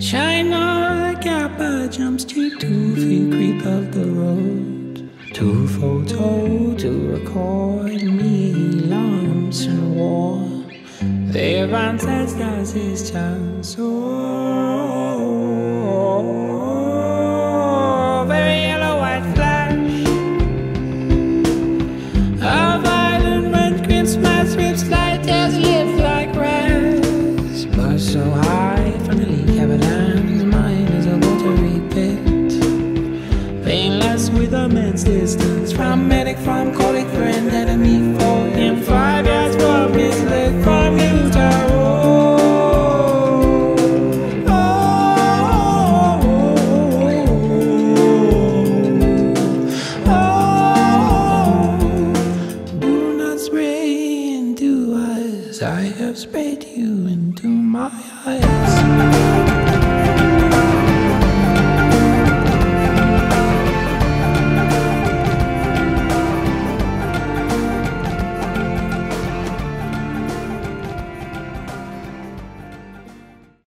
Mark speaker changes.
Speaker 1: China Kappa jumps to two feet creep of the road. Two photo to record me lumps and war. Their ancestors is chance so With man's distance from medic, from colleague, friend, enemy, foe. In five years from his leg from into us. I have sprayed you into my eyes.